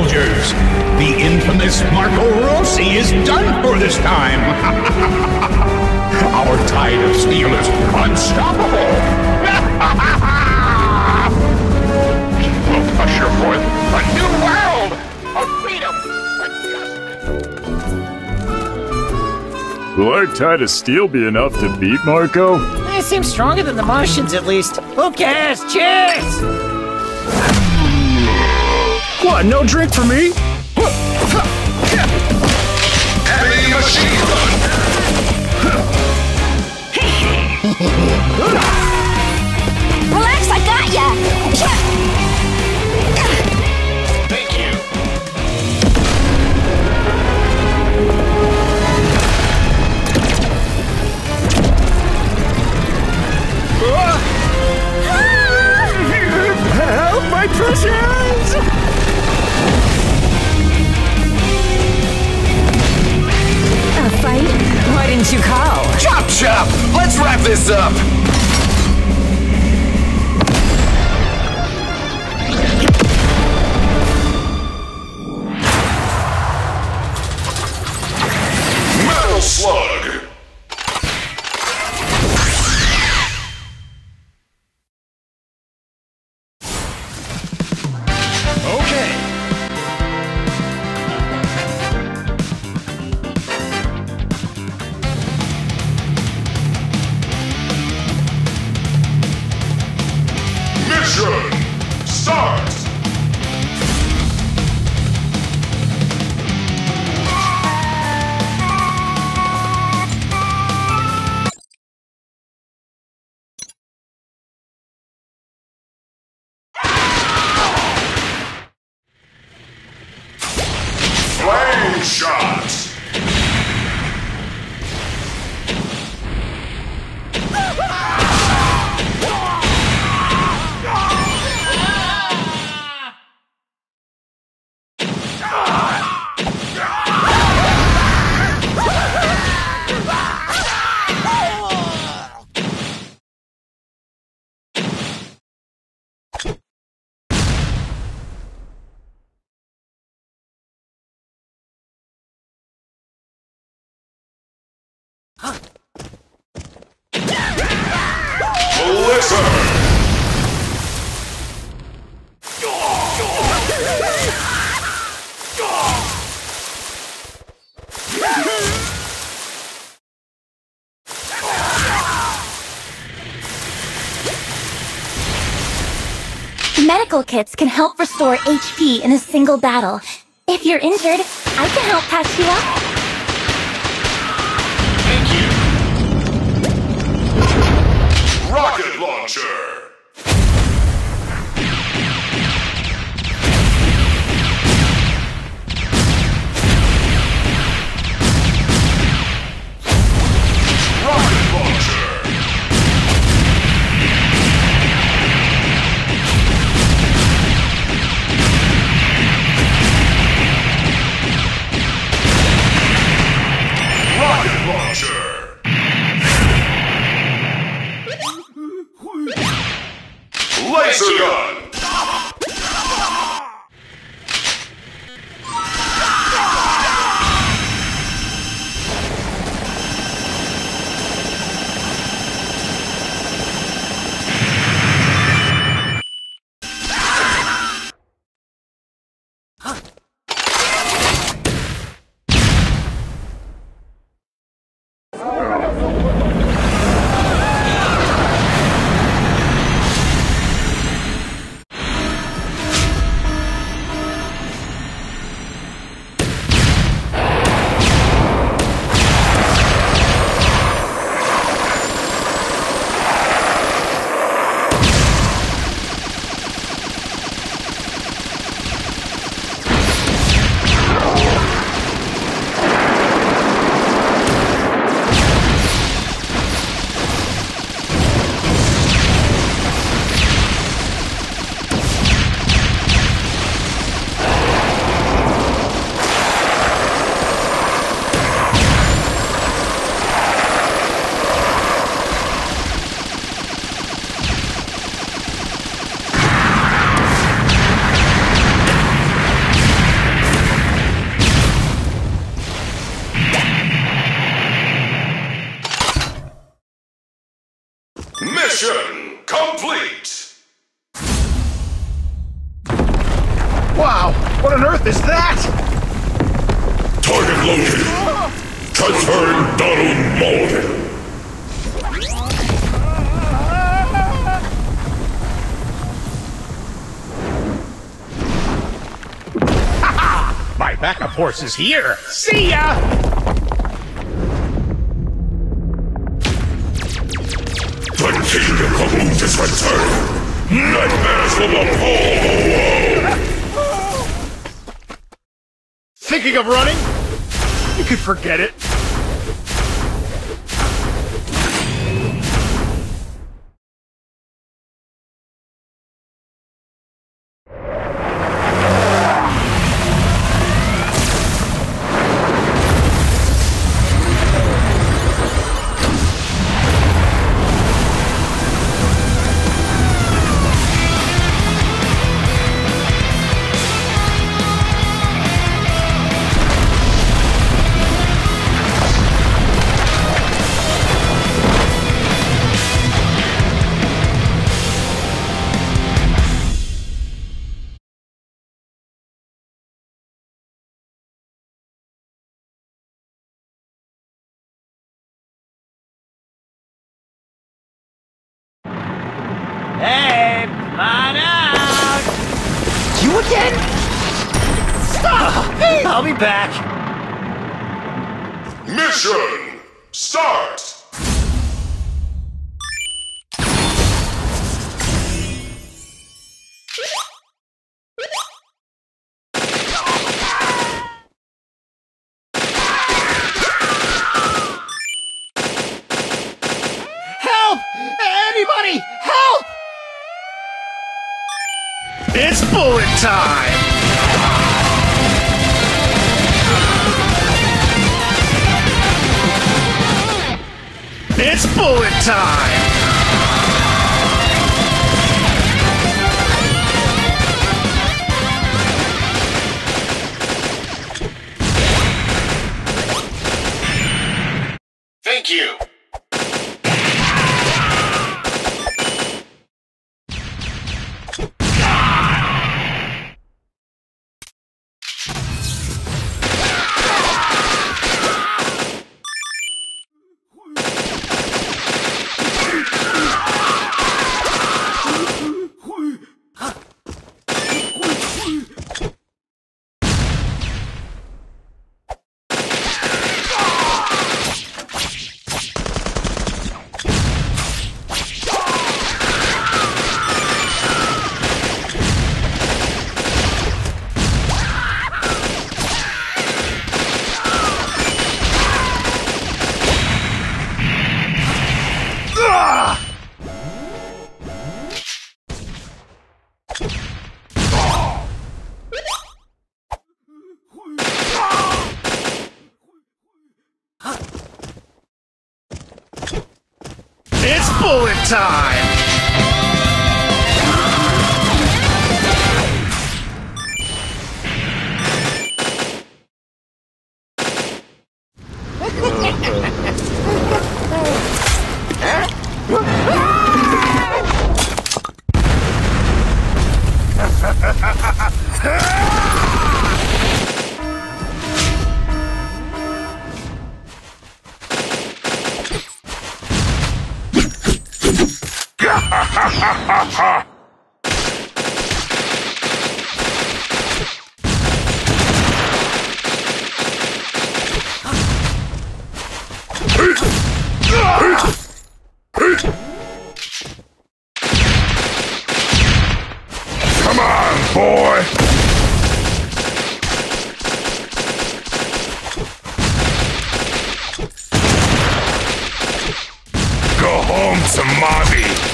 soldiers. The infamous Marco Rossi is done for this time. Our tide of steel is unstoppable. we'll usher forth a new world of freedom and justice. Will our tide of steel be enough to beat Marco? It seems stronger than the Martians, at least. Who cares? Cheers! What, no drink for me? Wrap up! Metal Slug. Shot. Medical kits can help restore HP in a single battle. If you're injured, I can help patch you up. What on earth is that? Target located. Transferring Donald Mulligan. My backup horse is here. See ya! The King of Kaboot is returned. Nightmares will befall the world. Thinking of running? You could forget it. Hey, come out! You again? Stop! I'll be back. Mission start. Time! It's bullet time! Time! Come on, boy. Go home to mommy.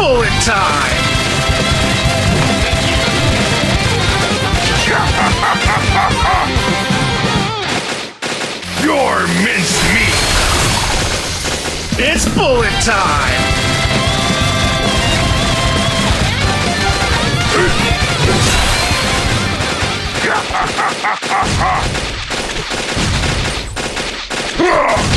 Bullet time! You're minced meat. It's bullet time! See